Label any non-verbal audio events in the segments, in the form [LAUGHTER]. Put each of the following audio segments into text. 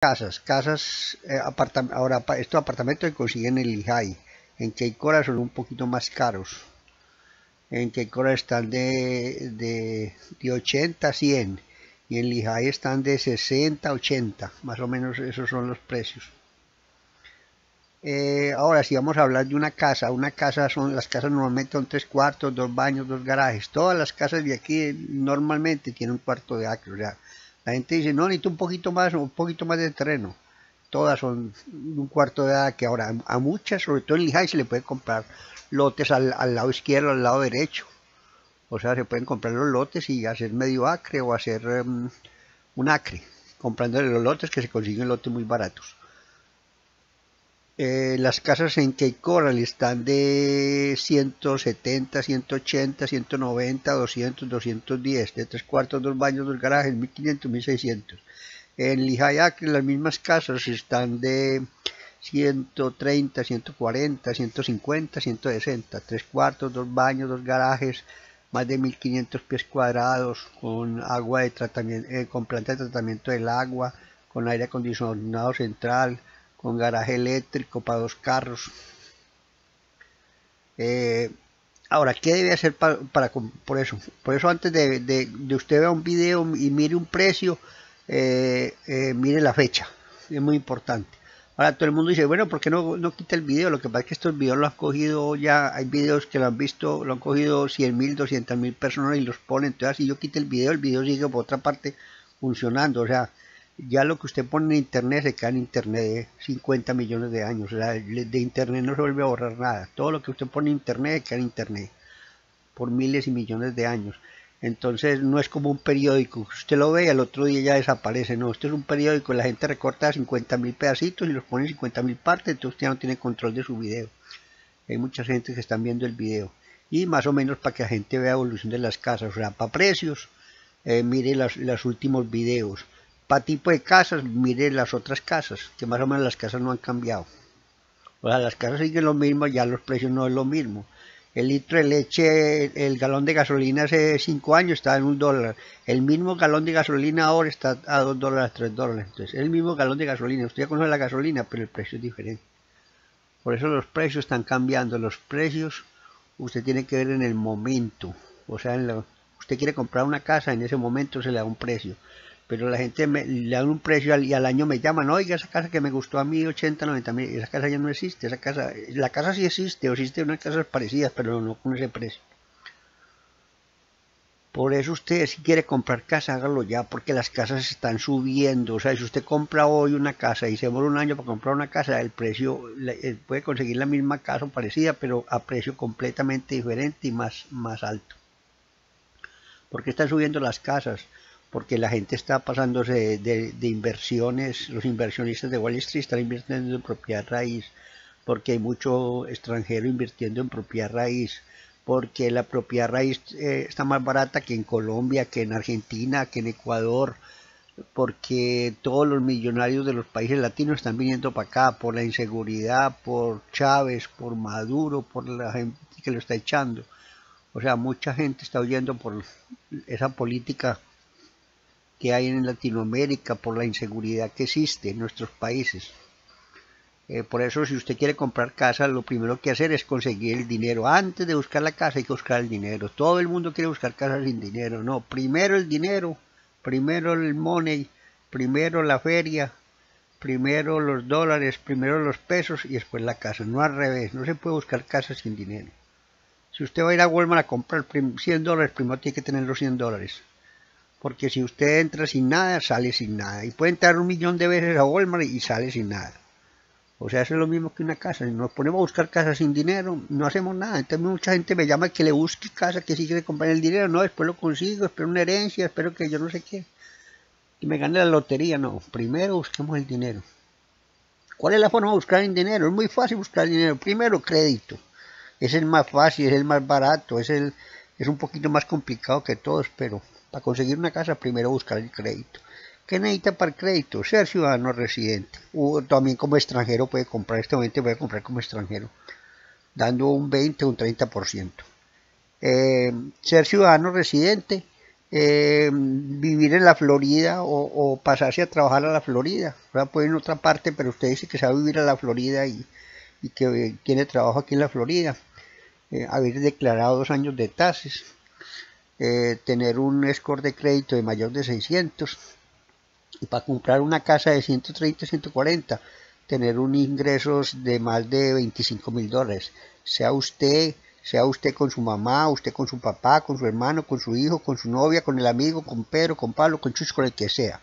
casas, casas, eh, ahora estos apartamentos se consiguen en Lijay, en Keikora son un poquito más caros, en Keikora están de, de, de 80 a 100 y en Lijay están de 60 a 80, más o menos esos son los precios. Eh, ahora, si vamos a hablar de una casa, una casa son, las casas normalmente son tres cuartos, dos baños, dos garajes. Todas las casas de aquí normalmente tienen un cuarto de acre. O sea, la gente dice, no, necesito un poquito más, un poquito más de terreno. Todas son un cuarto de acre. Ahora, a muchas, sobre todo en Lijay, se le puede comprar lotes al, lado izquierdo, al lado derecho. O sea, se pueden comprar los lotes y hacer medio acre o hacer em, un acre, comprándole los lotes que se consiguen lotes muy baratos. Eh, las casas en Cape Coral están de 170, 180, 190, 200, 210, de tres cuartos, dos baños, dos garajes, 1500, 1600. En Lihayak las mismas casas están de 130, 140, 150, 160, tres cuartos, dos baños, dos garajes, más de 1500 pies cuadrados, con agua de tratamiento, eh, con planta de tratamiento del agua, con aire acondicionado central, con garaje eléctrico para dos carros. Eh, ahora, ¿qué debe hacer para, por eso? Por eso antes de, usted vea un video y mire un precio, eh, eh, mire la fecha. Es muy importante. Ahora todo el mundo dice, bueno, ¿por qué no, no quita el video? Lo que pasa es que estos videos lo han cogido ya, hay videos que lo han visto, lo han cogido 100 mil, 200 mil personas y los ponen. Entonces, si yo quito el video, el video sigue por otra parte funcionando. O sea, ya lo que usted pone en internet se queda en internet de 50 millones de años. O sea, de internet no se vuelve a borrar nada. Todo lo que usted pone en internet se queda en internet por miles y millones de años. Entonces no es como un periódico. Usted lo ve y al otro día ya desaparece. No, esto es un periódico. La gente recorta 50 mil pedacitos y los pone en 50 mil partes. Entonces usted ya no tiene control de su video. Hay mucha gente que están viendo el video. Y más o menos para que la gente vea evolución de las casas. O sea, para precios, eh, mire los últimos videos para tipo de casas, mire las otras casas, que más o menos las casas no han cambiado. O sea, las casas siguen lo mismo, ya los precios no es lo mismo. El litro de leche, el galón de gasolina hace 5 años estaba en un dólar. El mismo galón de gasolina ahora está a 2 dólares, 3 dólares. Entonces, el mismo galón de gasolina. Usted ya conoce la gasolina, pero el precio es diferente. Por eso los precios están cambiando. Los precios usted tiene que ver en el momento. O sea, usted quiere comprar una casa, en ese momento se le da un precio pero la gente me, le da un precio y al año me llaman, oiga, esa casa que me gustó a mí 80, 90 mil, esa casa ya no existe, esa casa, la casa sí existe, o existe unas casas parecidas, pero no con ese precio. Por eso usted si quiere comprar casa, hágalo ya, porque las casas están subiendo. O sea, si usted compra hoy una casa y se demora un año para comprar una casa, el precio eh, puede conseguir la misma casa o parecida, pero a precio completamente diferente y más, más alto. Porque están subiendo las casas porque la gente está pasándose de, inversiones, los inversionistas de Wall Street están invirtiendo en propiedad raíz, porque hay mucho extranjero invirtiendo en propiedad raíz, porque la propiedad raíz eh, está más barata que en Colombia, que en Argentina, que en Ecuador, porque todos los millonarios de los países latinos están viniendo para acá por la inseguridad, por Chávez, por Maduro, por la gente que lo está echando. O sea, mucha gente está huyendo por esa política que hay en Latinoamérica, por la inseguridad que existe en nuestros países. Eh, por eso si usted quiere comprar casa, lo primero que hacer es conseguir el dinero. Antes de buscar la casa hay que buscar el dinero. Todo el mundo quiere buscar casas sin dinero. No, primero el dinero, primero el money, primero la feria, primero los dólares, primero los pesos y después la casa. No al revés, no se puede buscar casa sin dinero. Si usted va a ir a Walmart a comprar 100 dólares, primero tiene que tener los 100 dólares. Porque si usted entra sin nada, sale sin nada. Y puede entrar un millón de veces a Walmart y sale sin nada. O sea, eso es lo mismo que una casa. Si nos ponemos a buscar casa sin dinero, no hacemos nada. Entonces mucha gente me llama que le busque casa, que sí quiere comprar el dinero. No, después lo consigo, espero una herencia, espero que yo no sé qué. Y me gane la lotería. No, primero busquemos el dinero. ¿Cuál es la forma de buscar el dinero? Es muy fácil buscar el dinero. Primero, crédito. Es el más fácil, es el más barato, es, el, es un poquito más complicado que todos, pero para conseguir una casa, primero buscar el crédito. ¿Qué necesita para el crédito? Ser ciudadano residente. O también como extranjero puede comprar, este momento puede comprar como extranjero, dando un 20 o un 30%. Eh, ser ciudadano residente eh, vivir en la Florida o, pasarse a trabajar a la Florida. O sea, puede en otra parte, pero usted dice que se va a vivir a la Florida y, que tiene trabajo aquí en la Florida. Eh, haber declarado dos años de tasas, eh, tener un score de crédito de mayor de 600 y para comprar una casa de 130, 140, tener un ingresos de más de 25 mil dólares. Sea usted sea usted con su mamá, usted con su papá, con su hermano, con su hijo, con su novia, con el amigo, con Pedro, con Pablo, con Chus, con el que sea.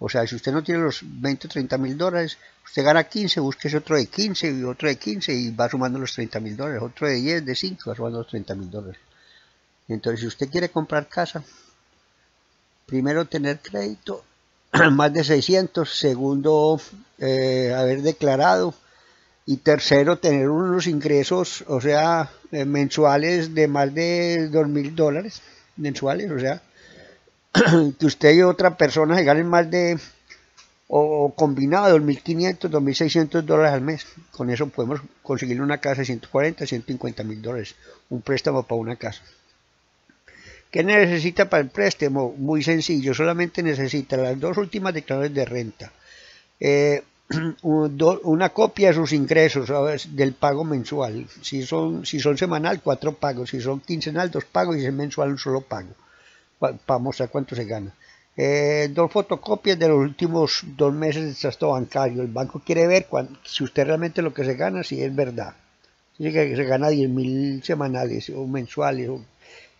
O sea, si usted no tiene los 20 o 30 mil dólares, usted gana 15, búsquese otro de 15 y otro de 15 y va sumando los 30 mil dólares, otro de 10, de 5, va sumando los 30 mil dólares. Entonces, si usted quiere comprar casa, primero tener crédito, [CLEARS THROAT] más de 600, segundo, eh, haber declarado, y tercero, tener unos ingresos, o sea, eh, mensuales de más de dos mil dólares mensuales, o sea, [CLEARS THROAT] que usted y otra persona se ganen más de, o, combinado, 2.500, 2.600 dólares al mes. Con eso podemos conseguir una casa de 140, 150 mil dólares, un préstamo para una casa. ¿Qué necesita para el préstamo? Muy sencillo, solamente necesita las dos últimas declaraciones de renta. Eh, [CLEARS THROAT] una copia de sus ingresos del pago mensual. Si son, si son semanal, cuatro pagos. Si son quincenal, dos pagos. Y si es mensual, un solo pago. Para mostrar cuánto se gana. Eh, dos fotocopias de los últimos dos meses de trasto bancario. El banco quiere ver si usted realmente lo que se gana, si es verdad. Si que se gana 10 mil semanales o mensuales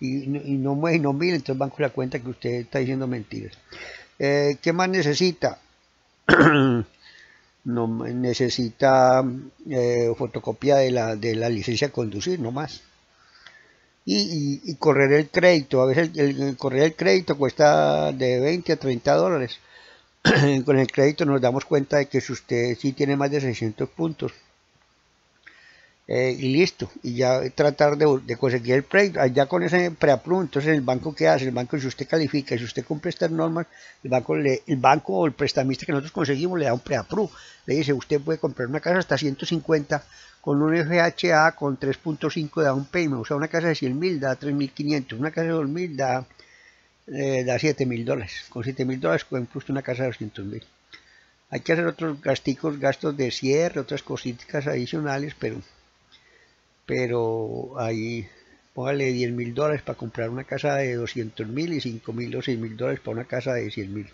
y, no mueve no mil, entonces el banco le da cuenta que usted está diciendo mentiras. Eh, ¿Qué más necesita? [CLEARS THROAT] no necesita eh, fotocopia de la, de la licencia a conducir, no más. Y, correr el crédito, a veces correr el crédito cuesta de 20 a 30 dólares. [CLEARS THROAT] Con el crédito nos damos cuenta de que si usted sí tiene más de 600 puntos, eh, y listo, y ya tratar de, conseguir el crédito, ya con ese preapruebo, entonces el banco que hace, el banco si usted califica, si usted cumple estas normas, el banco, el banco o el prestamista que nosotros conseguimos le da un preapruebo, le dice usted puede comprar una casa hasta 150 con un FHA con 3.5 da un payment, o sea una casa de 100 mil da 3.500, una casa de 2 mil da, eh, da 7 mil dólares, con 7 mil dólares incluso una casa de 200 mil. Hay que hacer otros gasticos, gastos de cierre, otras cositas adicionales, pero pero ahí póngale 10 mil dólares para comprar una casa de 200 mil y 5 mil o 6 mil dólares para una casa de 100 mil.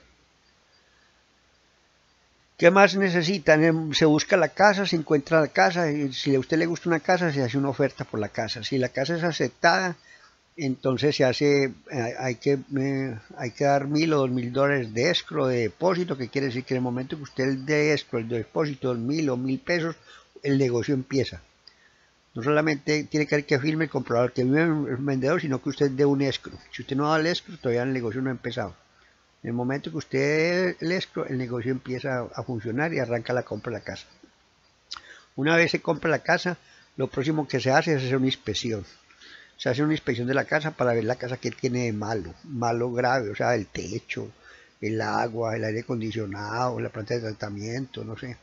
¿Qué más necesitan? Em, se busca la casa, se encuentra la casa, y si a usted le gusta una casa, se hace una oferta por la casa. Si la casa es aceptada, entonces se hace, eh, hay que, eh, hay que dar mil o dos mil dólares de escro, de depósito, que quiere decir que en el momento que usted de escro, el de depósito, mil o mil pesos, el negocio empieza. No solamente tiene que haber que firme el comprador que vive el vendedor, sino que usted dé un escro. Si usted no da el escro, todavía el negocio no ha empezado. En el momento que usted el escro, el negocio empieza a funcionar y arranca la compra de la casa. Una vez se compra la casa, lo próximo que se hace es hacer una inspección. Se hace una inspección de la casa para ver la casa que tiene de malo, malo grave, o sea, el techo, el agua, el aire acondicionado, la planta de tratamiento, no sé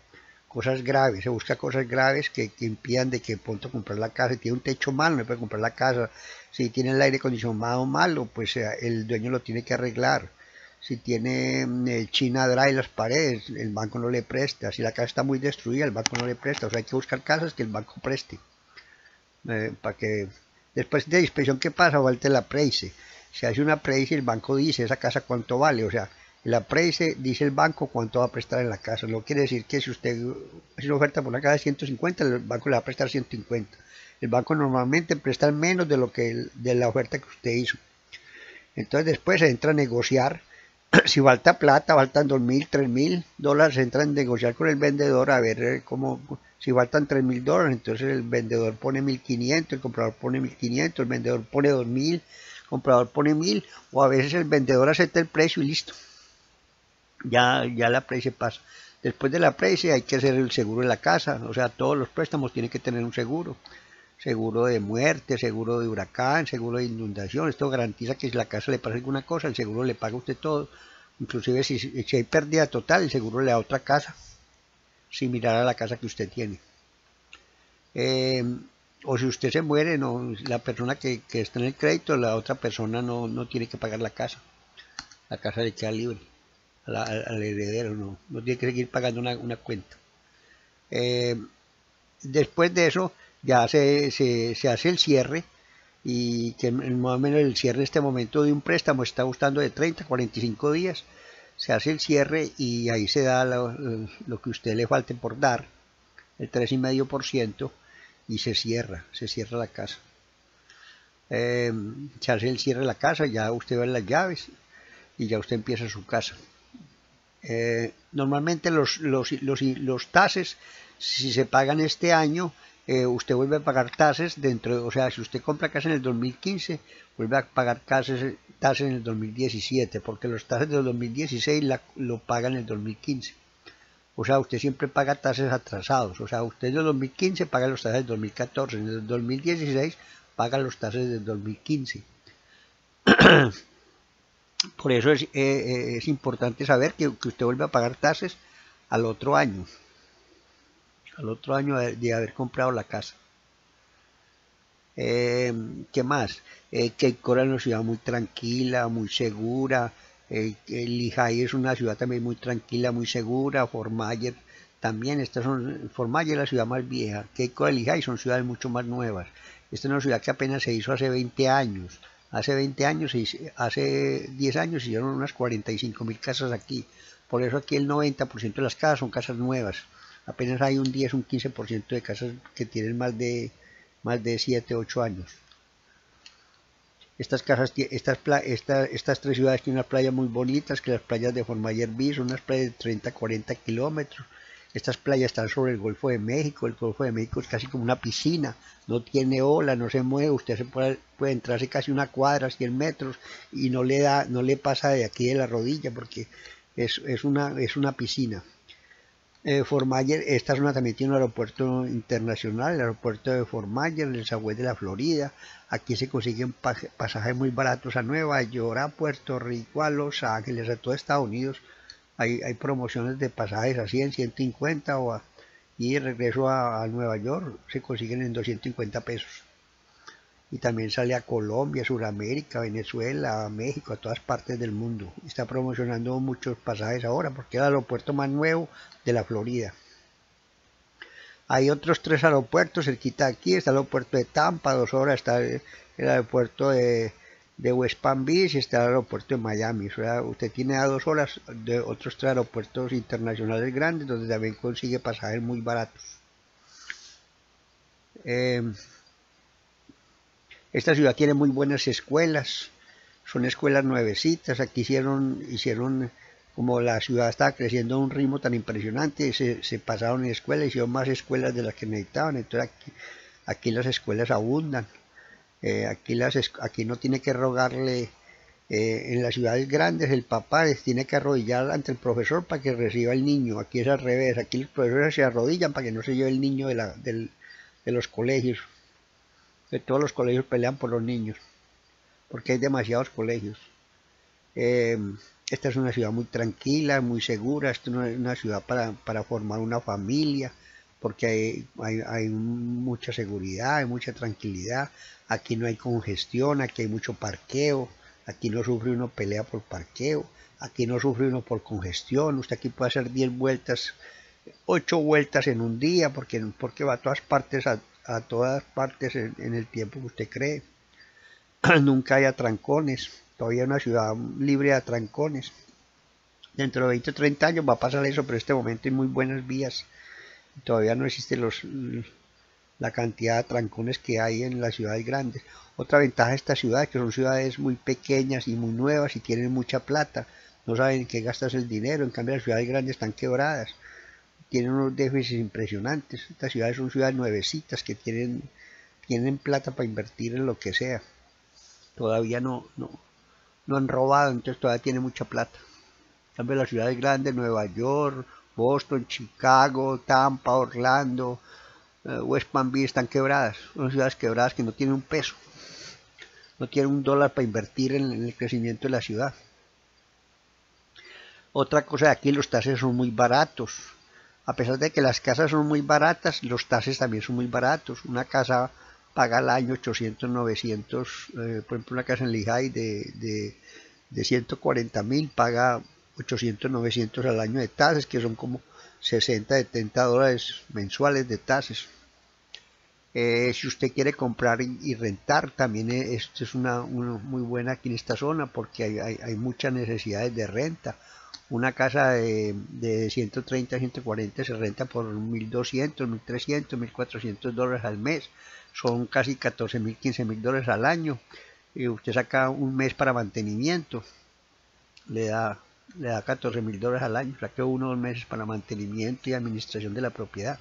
cosas graves, se busca cosas graves que, impidan de que pronto comprar la casa, si tiene un techo malo, no puede comprar la casa, si tiene el aire acondicionado malo, pues el dueño lo tiene que arreglar, si tiene mm, China Dry las paredes, el banco no le presta, si la casa está muy destruida, el banco no le presta, o sea, hay que buscar casas que el banco preste, eh, para que después de la inspección que pasa, vuelve la preise, se hace una preise y el banco dice esa casa cuánto vale, o sea, la preise dice el banco cuánto va a prestar en la casa. No quiere decir que si usted hace una oferta por una casa de 150, el banco le va a prestar 150. El banco normalmente presta menos de lo que de la oferta que usted hizo. Entonces después se entra a negociar. [CLEARS THROAT] Si falta plata, faltan dos mil, tres mil dólares, se entra a negociar con el vendedor a ver eh, cómo, si faltan tres mil dólares, entonces el vendedor pone 1500, el comprador pone 1500, el vendedor pone 2000, el comprador pone 1000, o a veces el vendedor acepta el precio y listo ya, ya la precio pasa. Después de la precio hay que hacer el seguro de la casa, o sea, todos los préstamos tienen que tener un seguro. Seguro de muerte, seguro de huracán, seguro de inundación. Esto garantiza que si la casa le pasa alguna cosa, el seguro le paga a usted todo. Inclusive si, si hay pérdida total, el seguro le da otra casa, sin mirar a la casa que usted tiene. Eh, o si usted se muere, no, la persona que, está en el crédito, la otra persona no, tiene que pagar la casa. La casa le queda libre al, heredero, no, tiene que seguir pagando una, cuenta. Eh, después de eso, ya se, se, hace el cierre y que más o menos el cierre en este momento de un préstamo está gustando de 30 a 45 días. Se hace el cierre y ahí se da lo, que usted le falte por dar, el 3,5% y se cierra, se cierra la casa. Eh, se hace el cierre de la casa, ya usted ve las llaves y ya usted empieza su casa. Eh, normalmente los, los, los, tases, si se pagan este año, eh, usted vuelve a pagar tases dentro, o sea, si usted compra casa en el 2015, vuelve a pagar tases en el 2017, porque los tases del 2016 lo pagan en el 2015. O sea, usted siempre paga tasas atrasados. O sea, usted en el 2015 paga los tasas del 2014. En el 2016 paga los tasas del 2015. Por eso es, eh, eh, importante saber que, usted vuelve a pagar tasas al otro año. Al otro año de, haber comprado la casa. Eh, ¿Qué más? que Cora es una ciudad muy tranquila, muy segura, eh, Lehigh es una ciudad también muy tranquila, muy segura. Fort Myers también. Estas son, Fort Myers es la ciudad más vieja. Keiko y Lehigh son ciudades mucho más nuevas. Esta es una ciudad que apenas se hizo hace 20 años. Hace 20 años, hace 10 años hicieron unas 45 mil casas aquí. Por eso aquí el 90% de las casas son casas nuevas. Apenas hay un 10, un 15% de casas que tienen más de, más de 7, 8 años. Estas casas, estas, estas tres ciudades tienen unas playas muy bonitas, que las playas de Formayer Beach son unas playas de 30, 40 kilómetros. Estas playas están sobre el Golfo de México, el Golfo de México es casi como una piscina, no tiene ola, no se mueve, usted se puede, puede entrarse casi una cuadra, 100 metros, y no le da, no le pasa de aquí de la rodilla, porque es, una, es una piscina. Eh, Fort esta zona también tiene un aeropuerto internacional, el aeropuerto de Fort Myers, el Sagüey de la Florida. Aquí se consiguen pasajes muy baratos a Nueva York, a Puerto Rico, a Los Ángeles, a todo Estados Unidos. Hay, hay promociones de pasajes a 100, 150 o y regreso a, a Nueva York se consiguen en 250 pesos y también sale a Colombia, Sudamérica, Venezuela, México, a todas partes del mundo. Está promocionando muchos pasajes ahora porque es el aeropuerto más nuevo de la Florida. Hay otros tres aeropuertos cerquita aquí, está el aeropuerto de Tampa, dos horas, está el, aeropuerto de, West Palm Beach está el aeropuerto de Miami. O sea, usted tiene a dos horas de otros tres aeropuertos internacionales grandes donde también consigue pasajes muy baratos. Eh, esta ciudad tiene muy buenas escuelas, son escuelas nuevecitas, aquí hicieron, hicieron como la ciudad estaba creciendo a un ritmo tan impresionante, se, pasaron en escuelas, hicieron más escuelas de las que necesitaban, entonces aquí, las escuelas abundan, eh, aquí, las, no tiene que rogarle, eh, en las ciudades grandes el papá tiene que arrodillar ante el profesor para que reciba el niño, aquí es al revés, aquí los profesores se arrodillan para que no se lleve el niño de, de los colegios. Que todos los colegios pelean por los niños, porque hay demasiados colegios. Eh, esta es una ciudad muy tranquila, muy segura, esta es una, ciudad para, formar una familia, porque hay, hay, mucha seguridad, hay mucha tranquilidad, aquí no hay congestión, aquí hay mucho parqueo, aquí no sufre uno pelea por parqueo, aquí no sufre uno por congestión, usted aquí puede hacer 10 vueltas, 8 vueltas en un día, porque, porque va a todas partes a, a todas partes en, el tiempo que usted cree. [CLEARS THROAT] Nunca hay atrancones, todavía una ciudad libre de atrancones. Dentro de 20 o 30 años va a pasar eso, pero en este momento hay muy buenas vías. Todavía no existe los, la cantidad de atrancones que hay en las ciudades grandes. Otra ventaja de esta ciudad es que son ciudades muy pequeñas y muy nuevas y tienen mucha plata. No saben en qué gastas el dinero, en cambio las ciudades grandes están quebradas tienen unos déficits impresionantes. Estas ciudades son ciudades nuevecitas que tienen, tienen plata para invertir en lo que sea. Todavía no, no, no han robado, entonces todavía tienen mucha plata. En las ciudades grandes, Nueva York, Boston, Chicago, Tampa, Orlando, eh, West Palm Beach están quebradas. Son ciudades quebradas que no tienen un peso. No tienen un dólar para invertir en, el crecimiento de la ciudad. Otra cosa, aquí los tases son muy baratos a pesar de que las casas son muy baratas, los tases también son muy baratos. Una casa paga al año 800, 900, eh, por ejemplo una casa en Lehigh de, de, de 140 mil paga 800, 900 al año de tasas, que son como 60, 70 dólares mensuales de tasas. Eh, si usted quiere comprar y, rentar, también esto es una, muy buena aquí en esta zona porque hay, hay, muchas necesidades de renta. Una casa de, de 130, 140 se renta por 1.200, 1.300, 1.400 dólares al mes. Son casi 14 mil, 15 mil dólares al año. Y usted saca un mes para mantenimiento. Le da, le da 14 mil dólares al año. Saque uno o dos meses para mantenimiento y administración de la propiedad.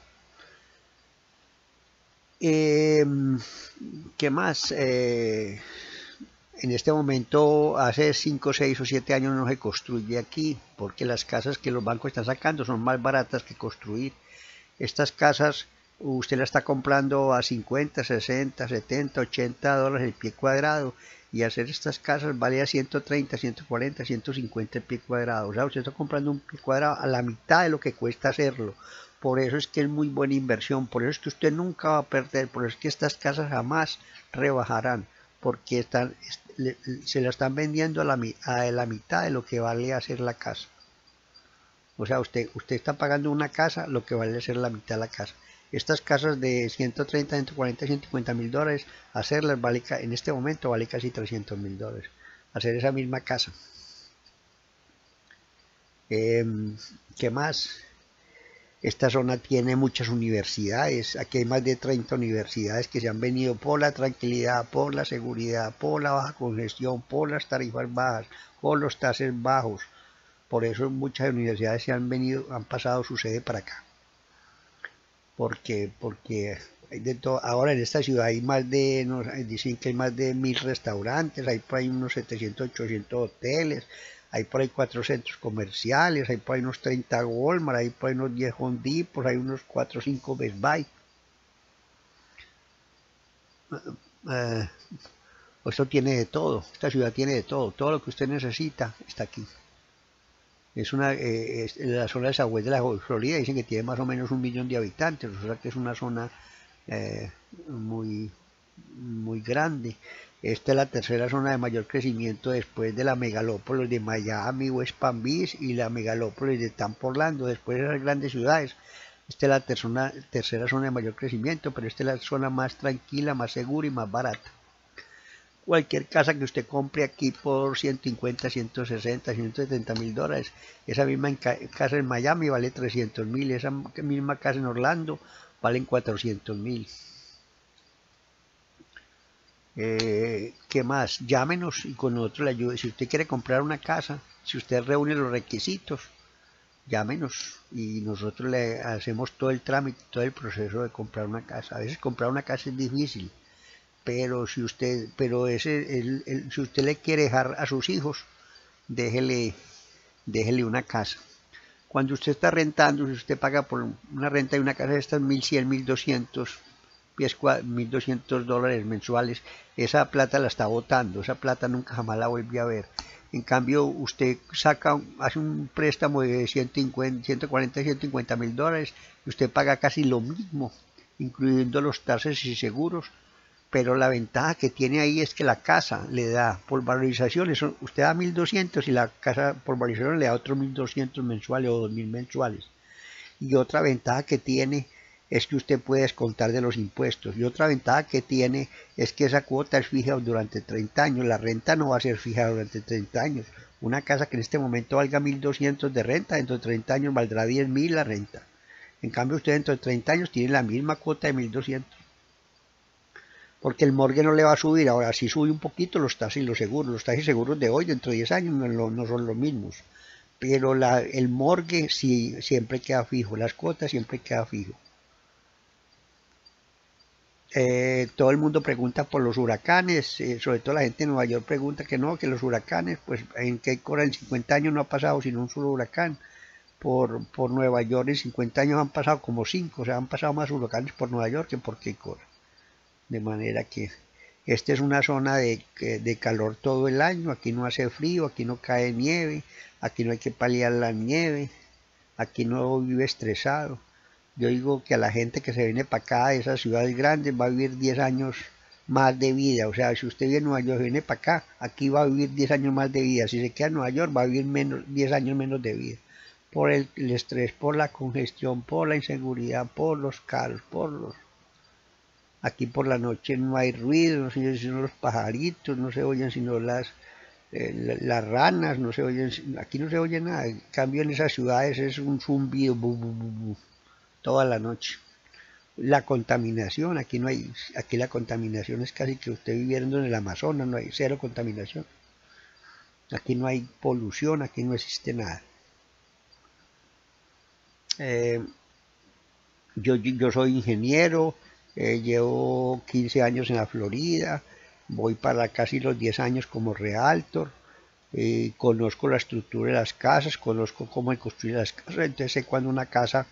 Eh, ¿Qué más? Eh, en este momento, hace 5, 6 o 7 años no se construye aquí, porque las casas que los bancos están sacando son más baratas que construir. Estas casas usted las está comprando a 50, 60, 70, 80 dólares el pie cuadrado y hacer estas casas vale a 130, 140, 150 el pie cuadrado. O sea, usted está comprando un pie cuadrado a la mitad de lo que cuesta hacerlo. Por eso es que es muy buena inversión, por eso es que usted nunca va a perder, por eso es que estas casas jamás rebajarán, porque están, se la están vendiendo a la, a la mitad de lo que vale hacer la casa. O sea, usted, usted está pagando una casa lo que vale hacer la mitad de la casa. Estas casas de 130, 140, 150 mil dólares, hacerlas vale, en este momento vale casi 300 mil dólares. Hacer esa misma casa. Em, ¿Qué más? Esta zona tiene muchas universidades, aquí hay más de 30 universidades que se han venido por la tranquilidad, por la seguridad, por la baja congestión, por las tarifas bajas, por los tasas bajos. Por eso muchas universidades se han venido, han pasado su sede para acá. Porque, porque de todo, ahora en esta ciudad hay más de, dicen que hay más de mil restaurantes, hay por ahí unos 700, 800 hoteles, hay por ahí cuatro centros comerciales, hay por ahí unos 30 Walmart, hay por ahí unos 10 Home hay unos 4 o 5 Best Buy. Eh, esto tiene de todo, esta ciudad tiene de todo, todo lo que usted necesita está aquí. Es una, eh, la zona de Sagüez de la Florida dicen que tiene más o menos un millón de habitantes, o sea que es una zona eh, muy, muy grande. Esta es la tercera zona de mayor crecimiento después de la megalópolis de Miami, West Palm y la megalópolis de Tampa, Orlando, después de las grandes ciudades. Esta es la tercera, tercera zona de mayor crecimiento, pero esta es la zona más tranquila, más segura y más barata. Cualquier casa que usted compre aquí por 150, 160, 170 mil dólares, esa misma casa en Miami vale 300 mil, esa misma casa en Orlando vale 400 mil. Eh, ¿Qué más? Llámenos y con nosotros le ayude. Si usted quiere comprar una casa, si usted reúne los requisitos, llámenos y nosotros le hacemos todo el trámite, todo el proceso de comprar una casa. A veces comprar una casa es difícil, pero si usted, pero ese, si usted le quiere dejar a sus hijos, déjele, déjele una casa. Cuando usted está rentando, si usted paga por una renta de una casa de estas 1100, 1200 1.200 dólares mensuales, esa plata la está botando, esa plata nunca jamás la vuelve a ver. En cambio, usted saca, hace un préstamo de 150, 140, 150 mil dólares y usted paga casi lo mismo, incluyendo los tasas y seguros. Pero la ventaja que tiene ahí es que la casa le da por valorización, usted da 1.200 y la casa por valorización le da otros 1.200 mensuales o 2.000 mensuales. Y otra ventaja que tiene es que usted puede descontar de los impuestos. Y otra ventaja que tiene es que esa cuota es fija durante 30 años. La renta no va a ser fija durante 30 años. Una casa que en este momento valga 1.200 de renta, dentro de 30 años valdrá 10.000 la renta. En cambio, usted dentro de 30 años tiene la misma cuota de 1.200. Porque el morgue no le va a subir. Ahora, si sube un poquito los taxis los seguros. Los taxis seguros de hoy, dentro de 10 años, no, son los mismos. Pero el morgue sí, siempre queda fijo. Las cuotas siempre queda fijo. Eh, todo el mundo pregunta por los huracanes, eh, sobre todo la gente de Nueva York pregunta que no, que los huracanes, pues en que en 50 años no ha pasado sino un solo huracán. Por, por Nueva York en 50 años han pasado como 5, o sea, han pasado más huracanes por Nueva York que por Cape De manera que esta es una zona de, de calor todo el año, aquí no hace frío, aquí no cae nieve, aquí no hay que paliar la nieve, aquí no vive estresado Yo digo que a la gente que se viene para acá, de esas ciudades grandes, va a vivir 10 años más de vida. O sea, si usted viene a Nueva York, viene para acá, aquí va a vivir 10 años más de vida. Si se queda en Nueva York, va a vivir menos, 10 años menos de vida. Por el, estrés, por la congestión, por la inseguridad, por los carros, por los... Aquí por la noche no hay ruido, no se oyen sino los pajaritos, no se oyen sino las, eh, las ranas, no se oyen, aquí no se oye nada. En cambio en esas ciudades es un zumbido toda la noche la contaminación, aquí no hay, aquí la contaminación es casi que usted viviendo en el Amazonas, no hay cero contaminación. Aquí no hay polución, aquí no existe nada. Eh, yo, yo, soy ingeniero, eh, llevo 15 años en la Florida, voy para casi los 10 años como realtor, eh, conozco la estructura de las casas, conozco cómo construir las casas, entonces sé cuando una casa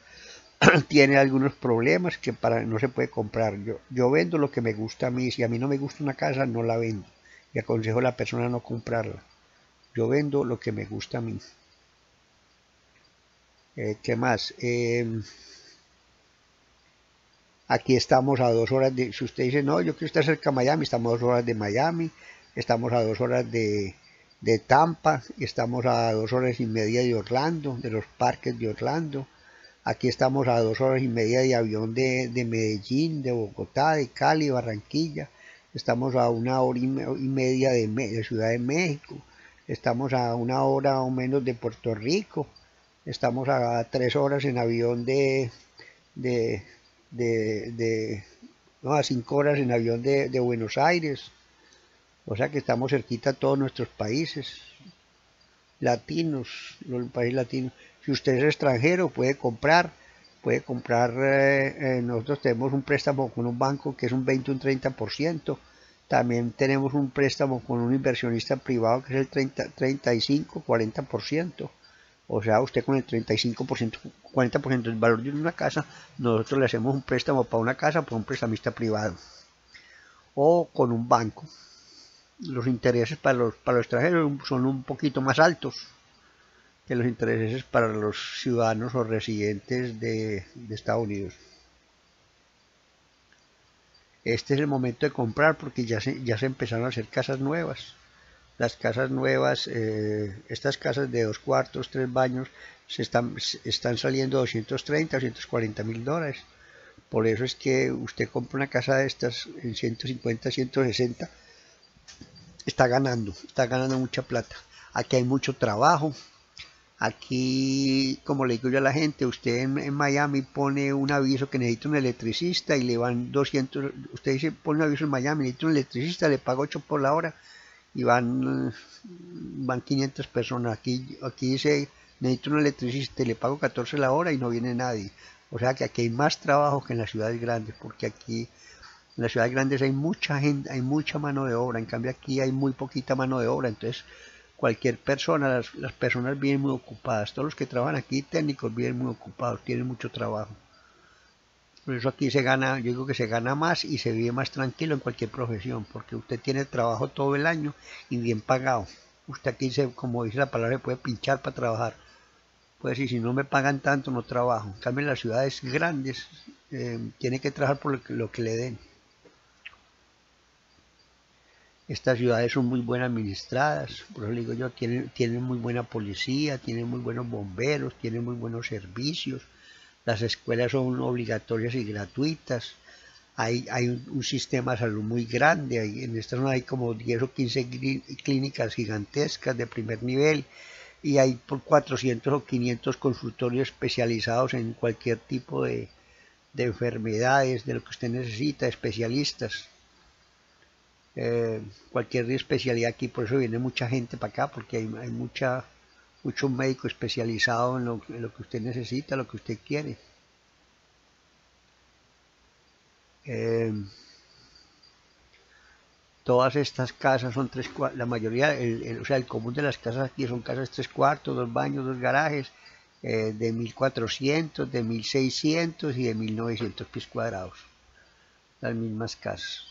[CLEARS THROAT] tiene algunos problemas que para no se puede comprar. Yo, yo vendo lo que me gusta a mí. Si a mí no me gusta una casa, no la vendo. Y aconsejo a la persona no comprarla. Yo vendo lo que me gusta a mí. Eh, ¿Qué más? Aquí estamos a dos horas de... Si usted dice, no, yo quiero estar cerca de Miami, estamos a dos horas de Miami. Estamos a dos horas de, de Tampa. Estamos a dos horas y media de Orlando, de los parques de Orlando Aquí estamos a dos horas y media de avión de, Medellín, de Bogotá, de Cali, Barranquilla. Estamos a una hora y media de, Ciudad de México. Estamos a una hora o menos de Puerto Rico. Estamos a tres horas en avión de, de, de, no, a cinco horas en avión de, Buenos Aires. O sea que estamos cerquita a todos nuestros países latinos, los países latinos. Si usted es extranjero, puede comprar, puede comprar, eh, eh, nosotros tenemos un préstamo con un banco que es un 20, un 30%, también tenemos un préstamo con un inversionista privado que es el 30, 35, 40%. O sea, usted con el 35%, 40% del valor de una casa, nosotros le hacemos un préstamo para una casa por un prestamista privado. O con un banco. Los intereses para los, para los extranjeros son un poquito más altos que los intereses para los ciudadanos o residentes de, Estados Unidos. Este es el momento de comprar porque ya se, ya se empezaron a hacer casas nuevas. Las casas nuevas, eh, estas casas de dos cuartos, tres baños, se están, están saliendo 230, 240 mil dólares. Por eso es que usted compra una casa de estas en 150, 160, está ganando, está ganando mucha plata. Aquí hay mucho trabajo, Aquí, como le digo yo a la gente, usted en, Miami pone un aviso que necesita un electricista y le van 200, usted dice, pone un aviso en Miami, necesita un electricista, le paga 8 por la hora y van, van 500 personas. Aquí, aquí dice, necesito un electricista le pago 14 la hora y no viene nadie. O sea que aquí hay más trabajo que en las ciudades grandes, porque aquí en las ciudades grandes hay mucha gente, hay mucha mano de obra, en cambio aquí hay muy poquita mano de obra, entonces cualquier persona, las, personas vienen muy ocupadas, todos los que trabajan aquí técnicos vienen muy ocupados, tienen mucho trabajo. Por eso aquí se gana, yo digo que se gana más y se vive más tranquilo en cualquier profesión, porque usted tiene trabajo todo el año y bien pagado. Usted aquí, se, como dice la palabra, puede pinchar para trabajar. Pues decir, si no me pagan tanto, no trabajo. En cambio, las ciudades grandes, eh, tiene que trabajar por lo que le den. Estas ciudades son muy buenas administradas, por eso digo yo, tienen, tienen muy buena policía, tienen muy buenos bomberos, tienen muy buenos servicios, las escuelas son obligatorias y gratuitas, hay, hay un, sistema de salud muy grande, en esta zona hay como 10 o 15 clínicas gigantescas de primer nivel y hay por 400 o 500 consultorios especializados en cualquier tipo de, de enfermedades, de lo que usted necesita, especialistas. Eh, cualquier especialidad aquí, por eso viene mucha gente para acá, porque hay, hay mucha, mucho médico especializado en lo, que usted necesita, lo que usted quiere. Eh, todas estas casas son tres cuartos, la mayoría, o sea, el común de las casas aquí son casas tres cuartos, dos baños, dos garajes, eh, de 1400, de 1600 y de 1900 pies cuadrados. Las mismas casas.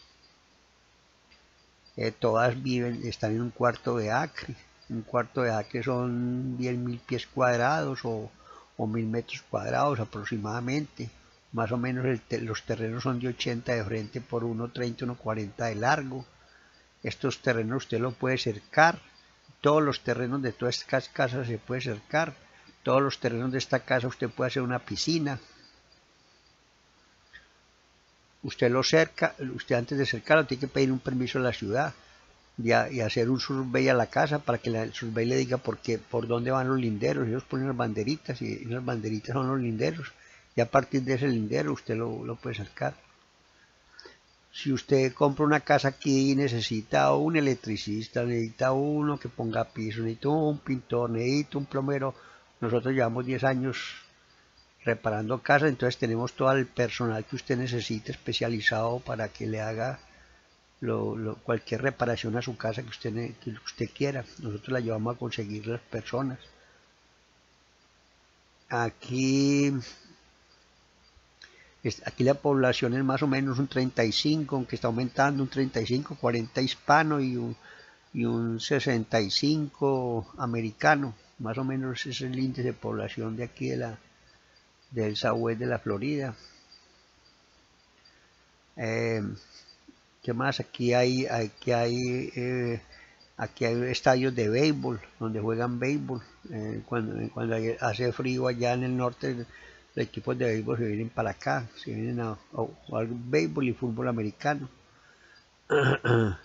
Eh, todas viven, están en un cuarto de acre. Un cuarto de acre son 10.000 pies cuadrados o, o 1.000 metros cuadrados aproximadamente. Más o menos los terrenos son de 80 de frente por 1,30, 1,40 de largo. Estos terrenos usted lo puede cercar. Todos los terrenos de todas estas casas se puede cercar. Todos los terrenos de esta casa usted puede hacer una piscina. Usted lo cerca, usted antes de cercarlo tiene que pedir un permiso a la ciudad y, hacer un survey a la casa para que el survey le diga por qué, por dónde van los linderos. Ellos ponen las banderitas y, las banderitas son los linderos. Y a partir de ese lindero usted lo, lo puede cercar. Si usted compra una casa aquí necesita un electricista, necesita uno que ponga piso, necesita un pintor, necesita un plomero. Nosotros llevamos 10 años reparando casas, entonces tenemos todo el personal que usted necesite especializado para que le haga cualquier reparación a su casa que usted, que usted quiera. Nosotros la llevamos a conseguir las personas. Aquí, aquí la población es más o menos un 35, aunque está aumentando un 35, 40 hispano y un, y un 65 americano. Más o menos ese es el índice de población de aquí de la, del Southwest de la Florida. Eh, ¿Qué más? Aquí hay, aquí hay, eh, aquí hay estadios de béisbol, donde juegan béisbol. Eh, cuando, hace frío allá en el norte, los equipos de béisbol se vienen para acá, se vienen a, jugar béisbol y fútbol americano. [CLEARS THROAT]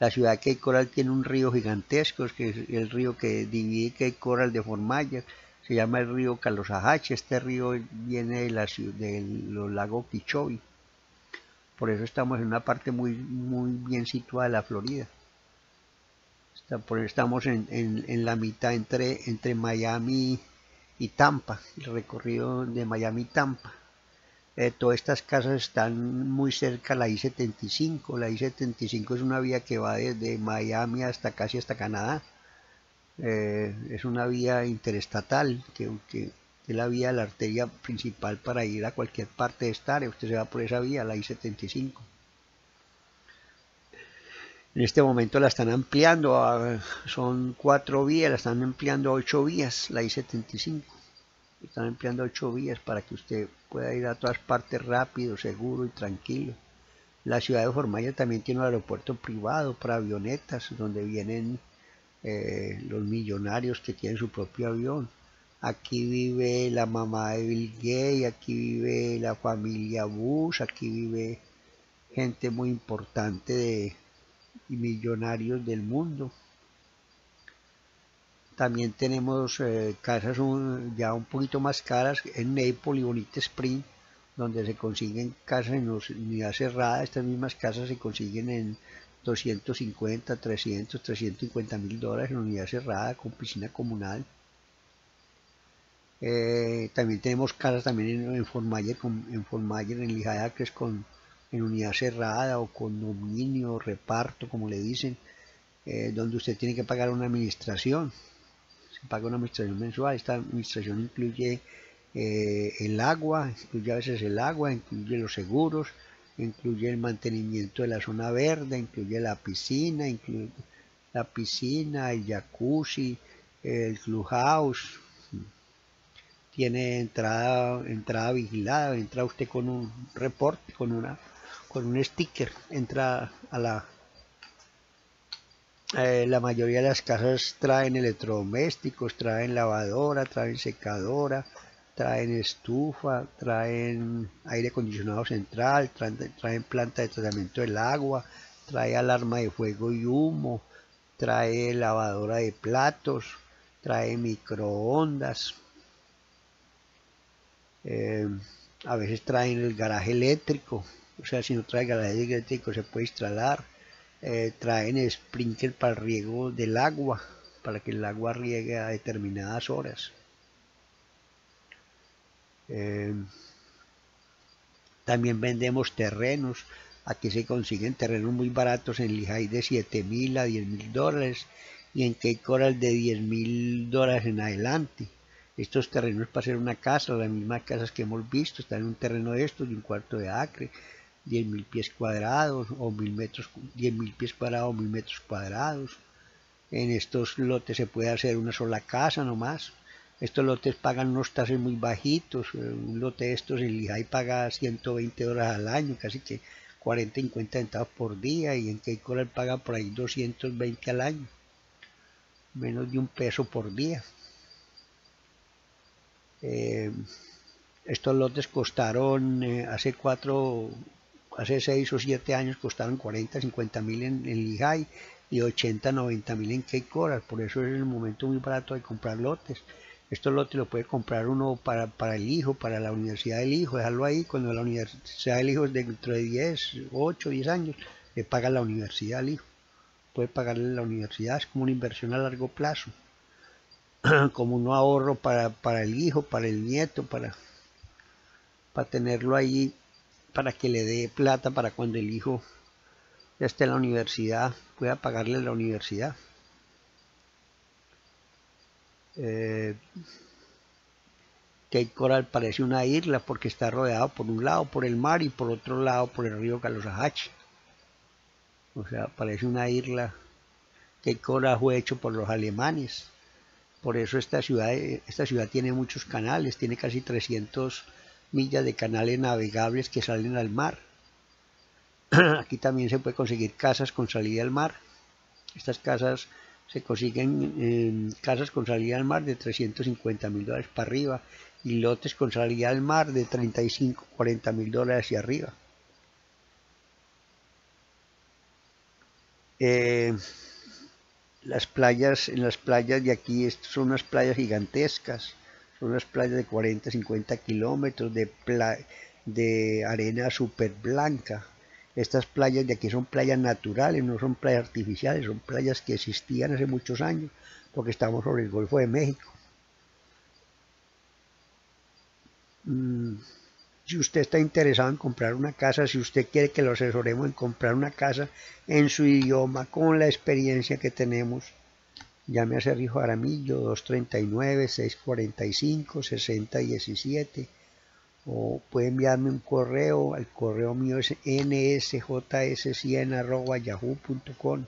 La ciudad de Cape Coral tiene un río gigantesco, que es el río que divide Cape Coral de Myers se llama el río Calosahache. Este río viene de, la, de los lagos Kichobi. Por eso estamos en una parte muy, muy bien situada de la Florida. Estamos en, la mitad entre, entre Miami y Tampa, el recorrido de Miami y Tampa. Eh, todas estas casas están muy cerca a la I-75. La I-75 es una vía que va desde Miami hasta casi hasta Canadá. Eh, es una vía interestatal que, es la vía la arteria principal para ir a cualquier parte de esta área. Usted se va por esa vía, la I-75. En este momento la están ampliando, son cuatro vías, la están ampliando a ocho vías, la I-75. Están ampliando ocho vías para que usted pueda ir a todas partes rápido, seguro y tranquilo. La ciudad de Formaya también tiene un aeropuerto privado para avionetas, donde vienen eh, los millonarios que tienen su propio avión. Aquí vive la mamá de Bill Gates, aquí vive la familia Bush, aquí vive gente muy importante de, y millonarios del mundo. También tenemos eh, casas ya un poquito más caras en Naples y Bonita Spring, donde se consiguen casas en unidad cerrada. Estas mismas casas se consiguen en 250, 300, 350 mil dólares en unidad cerrada con piscina comunal. Eh, también tenemos casas también en, Formayer, en Formayer, en Lijaya, que es con en unidad cerrada o condominio, reparto, como le dicen, eh, donde usted tiene que pagar una administración. Se paga una administración mensual. Esta administración incluye eh, el agua, incluye a veces el agua, incluye los seguros, incluye el mantenimiento de la zona verde, incluye la piscina, incluye la piscina, el jacuzzi, el clubhouse, tiene entrada, entrada vigilada, entra usted con un reporte, con una, con un sticker, entra a la eh, la mayoría de las casas traen electrodomésticos, traen lavadora, traen secadora, traen estufa, traen aire acondicionado central, traen, planta de tratamiento del agua, trae alarma de fuego y humo, trae lavadora de platos, trae microondas, eh, a veces traen el garaje eléctrico, o sea, si no trae garaje eléctrico se puede instalar, eh, traen sprinkler para el riego del agua, para que el agua riegue a determinadas horas. Eh, también vendemos terrenos. Aquí se consiguen terrenos muy baratos en Lehigh de 7 mil a 10 mil dólares y en Cape Coral de 10 mil dólares en adelante. Estos terrenos para hacer una casa, las mismas casas que hemos visto, están en un terreno de estos de un cuarto de acre, 10 mil pies cuadrados o mil metros, 10 mil pies cuadrados o metros cuadrados. En estos lotes se puede hacer una sola casa nomás Estos lotes pagan unos tases muy bajitos. eh, Un lote de estos en Lehigh paga 120 dólares al año, casi que 40, 50 centavos por día. Y en Coral paga por ahí 220 al año. Menos de un peso por día. Eh, estos lotes costaron eh, hace cuatro, hace seis o siete años costaron 40, 50 mil en, en Lehigh y 80, 90 mil en Cape. Por eso es el momento muy barato de comprar lotes. Estos lotes lo puede comprar uno para, para el hijo, para la universidad del hijo, dejarlo ahí. Cuando la universidad del hijo dentro de 10, 8, 10 años, le paga la universidad al hijo. Puede pagarle la universidad, es como una inversión a largo plazo. [CLEARS THROAT] como un ahorro para, para el hijo, para el nieto, para, para tenerlo ahí, para que le dé plata para cuando el hijo ya esté en la universidad, pueda pagarle la universidad. Eh, Coral parece una isla porque está rodeado por un lado por el mar y por otro lado por el río Calossahatchee. O sea, parece una isla. Cape Coral fue hecho por los alemanes. Por eso esta ciudad, esta ciudad tiene muchos canales, tiene casi 300 millas de canales navegables que salen al mar. [CLEARS THROAT] Aquí también se puede conseguir casas con salida al mar. Estas casas se consiguen en casas con salida al mar de 350 mil dólares para arriba y lotes con salida al mar de 35, 40 mil dólares hacia arriba. Eh, las playas, en las playas de aquí, son unas playas gigantescas, son unas playas de 40, 50 kilómetros de, de arena súper blanca. Estas playas de aquí son playas naturales, no son playas artificiales, son playas que existían hace muchos años, porque estamos sobre el Golfo de México. Mm, si usted está interesado en comprar una casa, si usted quiere que lo asesoremos en comprar una casa en su idioma, con la experiencia que tenemos, llame a Sergio Jaramillo 239-645-6017 o puede enviarme un correo, el correo mío es nsjs100.yahoo.com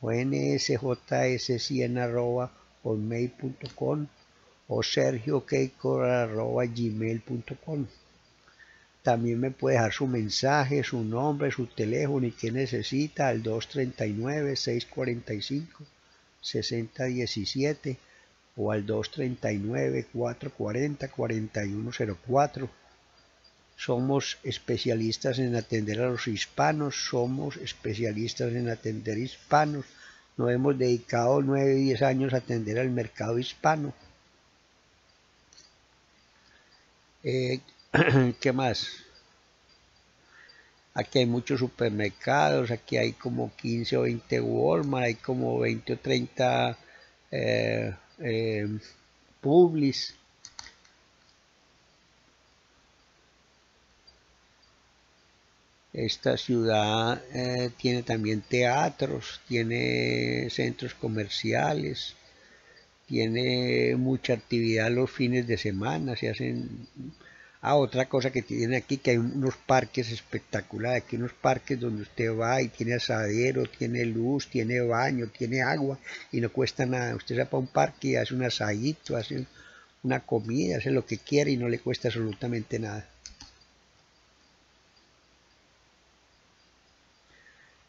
o nsjs100.hotmail.com o sergiokeikor.gmail.com También me puede dejar su mensaje, su nombre, su teléfono y qué necesita al 239-645-6017 o al 239-440-4104. Somos especialistas en atender a los hispanos, somos especialistas en atender hispanos. Nos hemos dedicado 9 10 años a atender al mercado hispano. Eh, [CLEARS THROAT] ¿Qué más? Aquí hay muchos supermercados, aquí hay como 15 o 20 Walmart, hay como 20 o 30 eh, eh, Publis. Esta ciudad eh, tiene también teatros, tiene centros comerciales, tiene mucha actividad los fines de semana, se hacen... Ah, otra cosa que tiene aquí, que hay unos parques espectaculares, aquí unos parques donde usted va y tiene asadero, tiene luz, tiene baño, tiene agua y no cuesta nada. Usted va para un parque y hace un asadito, hace una comida, hace lo que quiere y no le cuesta absolutamente nada.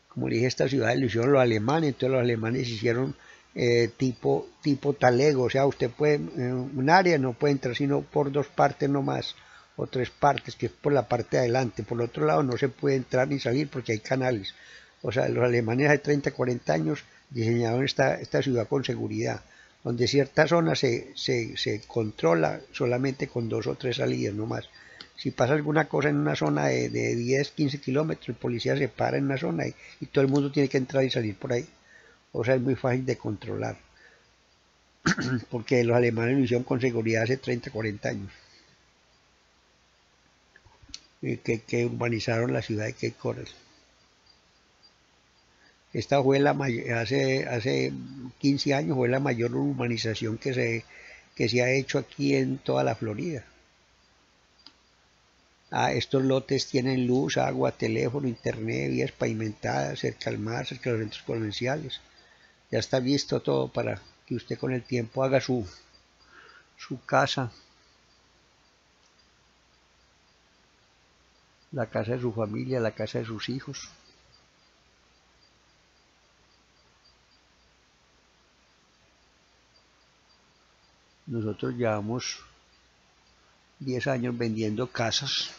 Como dije, esta ciudad lo hicieron los alemanes, entonces los alemanes hicieron eh, tipo, tipo talego, o sea, usted puede, eh, un área no puede entrar sino por dos partes nomás, o tres partes, que es por la parte de adelante, por el otro lado no se puede entrar ni salir porque hay canales. O sea, los alemanes hace 30, 40 años diseñaron esta, esta ciudad con seguridad, donde cierta zona se, se, se controla solamente con dos o tres salidas nomás. Si pasa alguna cosa en una zona de, de 10, 15 kilómetros, el policía se para en una zona y, y todo el mundo tiene que entrar y salir por ahí. O sea, es muy fácil de controlar. [CLEARS THROAT] Porque los alemanes lo hicieron con seguridad hace 30, 40 años. Que, que, urbanizaron la ciudad de Cape Coral. Esta fue la hace, hace 15 años fue la mayor urbanización que se, que se ha hecho aquí en toda la Florida. Ah, estos lotes tienen luz, agua, teléfono, internet, vías pavimentadas, cerca al mar, cerca de los centros comerciales. Ya está listo todo para que usted con el tiempo haga su, su casa, la casa de su familia, la casa de sus hijos. Nosotros llevamos 10 años vendiendo casas.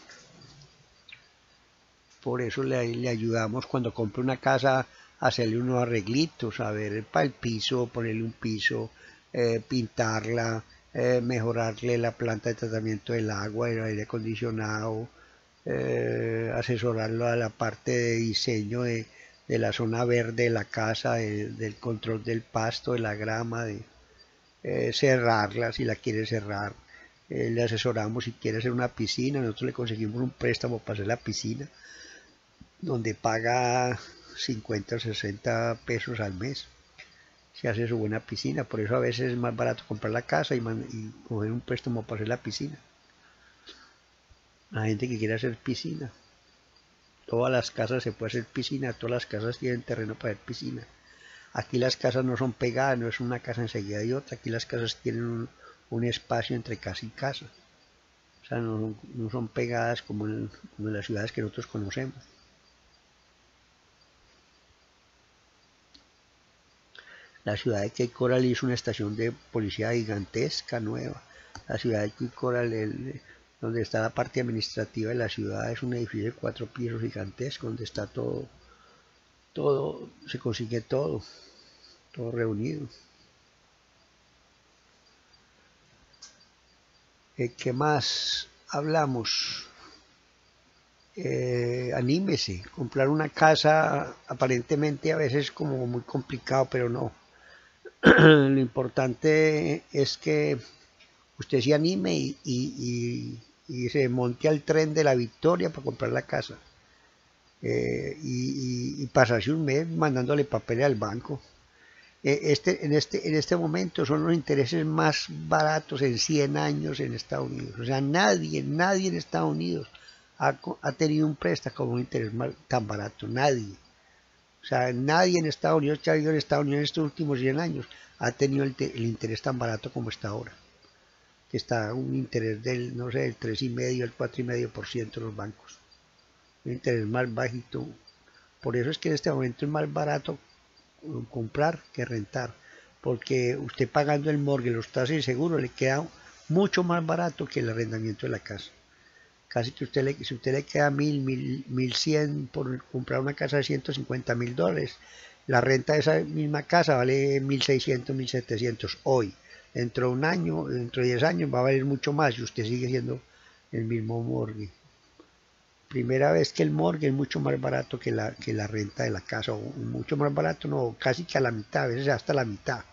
Por eso le, ayudamos cuando compre una casa a hacerle unos arreglitos, a ver, para el piso, ponerle un piso, eh, pintarla, eh, mejorarle la planta de tratamiento del agua, el aire acondicionado, eh, asesorarlo a la parte de diseño de, la zona verde de la casa, del control del pasto, de la grama, de cerrarla si la quiere cerrar. le asesoramos si quiere hacer una piscina, nosotros le conseguimos un préstamo para hacer la piscina, donde paga 50 o 60 pesos al mes se hace su buena piscina. Por eso a veces es más barato comprar la casa y, coger un préstamo para hacer la piscina. La gente que quiere hacer piscina. Todas las casas se puede hacer piscina, todas las casas tienen terreno para hacer piscina. Aquí las casas no son pegadas, no es una casa enseguida de otra, aquí las casas tienen un, espacio entre casa y casa. O sea, no, son pegadas como en las ciudades que nosotros conocemos. La ciudad de Cape Coral hizo una estación de policía gigantesca, nueva. La ciudad de Cape Coral, donde está la parte administrativa de la ciudad, es un edificio de cuatro pisos gigantesco, donde está todo, todo, se consigue todo, todo reunido. Eh, ¿Qué más hablamos? Eh, anímese, comprar una casa aparentemente a veces como muy complicado, pero no. [CLEARS THROAT] lo importante es que usted se anime y, se monte al tren de la victoria para comprar la casa. Eh, y, pasarse un mes mandándole papeles al banco. Eh, este, en, este, en este momento son los intereses más baratos en 100 años en Estados Unidos. O sea, nadie, nadie en Estados Unidos ha, tenido un préstamo con un interés tan barato. Nadie. O sea, nadie en Estados Unidos que ha vivido en Estados Unidos en estos últimos 100 años ha tenido el, interés tan barato como está ahora. Está un interés del, no sé, del 3,5 al 4,5% en los bancos. Un interés más bajito. Por eso es que en este momento es más barato comprar que rentar. Porque usted pagando el morgue, los tasas y seguro, le queda mucho más barato que el arrendamiento de la casa casi que usted le, si usted le queda mil, mil, mil cien por comprar una casa de 150 mil dólares, la renta de esa misma casa vale 1.600, 1.700 hoy. Dentro de un año, dentro de 10 años va a valer mucho más y usted sigue siendo el mismo morgue. Primera vez que el morgue es mucho más barato que la, que la renta de la casa, o mucho más barato, no, casi que a la mitad, a veces hasta la mitad.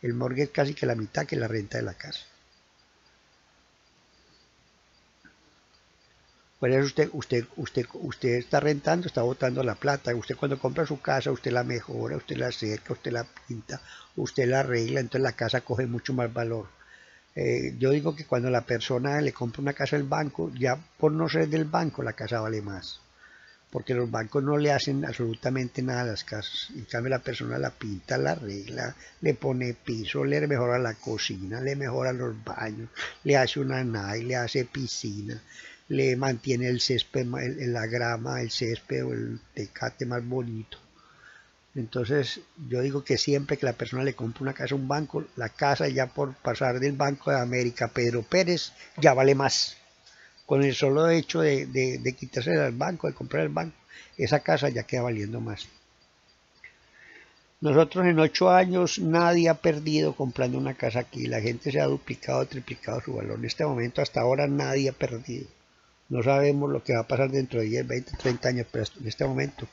El morgue es casi que la mitad que la renta de la casa. Eso usted, usted, usted, usted está rentando, está botando la plata. Usted cuando compra su casa, usted la mejora, usted la acerca, usted la pinta, usted la arregla, entonces la casa coge mucho más valor. Eh, yo digo que cuando la persona le compra una casa al banco, ya por no ser del banco, la casa vale más. Porque los bancos no le hacen absolutamente nada a las casas. En cambio, la persona la pinta, la arregla, le pone piso, le mejora la cocina, le mejora los baños, le hace una nai, le hace piscina le mantiene el césped, en la grama, el césped o el tecate más bonito. Entonces yo digo que siempre que la persona le compra una casa a un banco, la casa ya por pasar del Banco de América Pedro Pérez ya vale más. Con el solo hecho de, de quitarse del banco, de comprar el banco, esa casa ya queda valiendo más. Nosotros en ocho años nadie ha perdido comprando una casa aquí. La gente se ha duplicado, triplicado su valor. En este momento hasta ahora nadie ha perdido. No sabemos lo que va a pasar dentro de 10, 20, 30 años, pero en este momento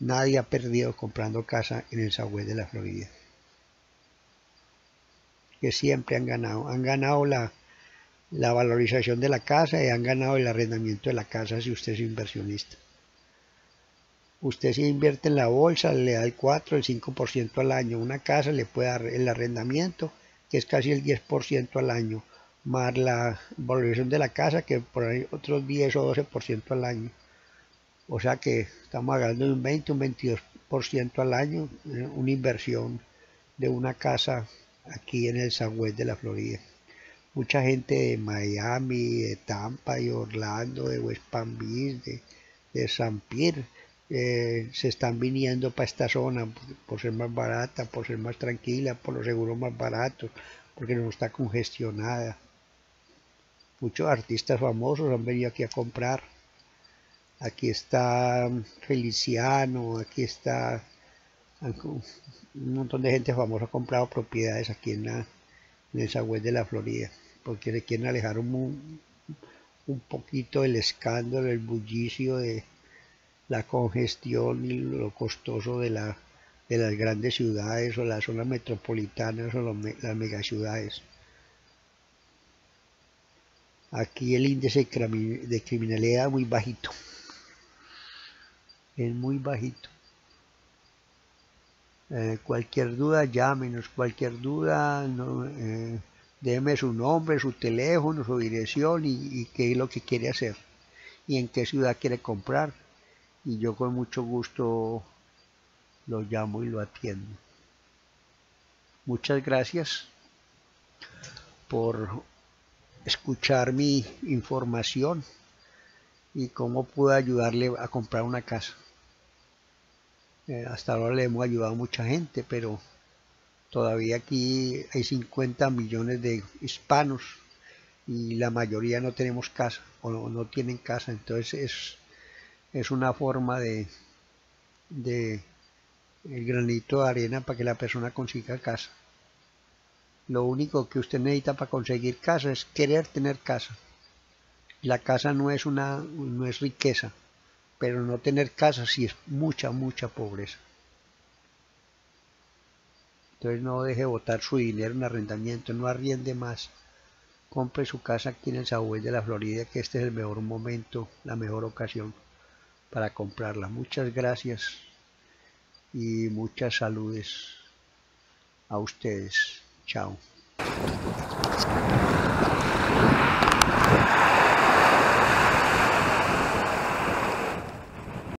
nadie ha perdido comprando casa en el Sagüez de la Florida. Que siempre han ganado. Han ganado la, la valorización de la casa y han ganado el arrendamiento de la casa si usted es inversionista. Usted si invierte en la bolsa le da el 4, el 5% al año. Una casa le puede dar el arrendamiento, que es casi el 10% al año más la valorización de la casa, que por ahí otros 10 o 12% al año. O sea que estamos hablando de un 20, un 22% al año, eh, una inversión de una casa aquí en el Southwest de la Florida. mucha gente de Miami, de Tampa, de Orlando, de West Palm Beach, de, de San Pierre, eh, se están viniendo para esta zona por, ser más barata, por ser más tranquila, por los seguros más baratos, porque no está congestionada. Muchos artistas famosos han venido aquí a comprar. Aquí está Feliciano, aquí está un montón de gente famosa ha comprado propiedades aquí en, la, en de la Florida, porque se quieren alejar un, un poquito del escándalo, el bullicio de, la congestión y lo costoso de, la, de las grandes ciudades o las zonas metropolitanas o las megaciudades. Aquí el índice de criminalidad muy bajito. Es muy bajito. Eh, cualquier duda, llámenos. Cualquier duda, no, eh, déme su nombre, su teléfono, su dirección y, y qué es lo que quiere hacer. Y en qué ciudad quiere comprar y yo con mucho gusto lo llamo y lo atiendo. Muchas gracias por escuchar mi información y cómo puedo ayudarle a comprar una casa. Eh, hasta ahora le hemos ayudado a mucha gente, pero todavía aquí hay 50 millones de hispanos y la mayoría no tenemos casa o no, no tienen casa, entonces es es una forma de, de el granito de arena para que la persona consiga casa. Lo único que usted necesita para conseguir casa es querer tener casa. La casa no es una no es riqueza, pero no tener casa sí es mucha mucha pobreza. Entonces no deje botar su dinero en arrendamiento, no arriende más. Compre su casa aquí en el Sabuel de la Florida, que este es el mejor momento, la mejor ocasión para comprarla. Muchas gracias y muchas saludes a ustedes. Tchau.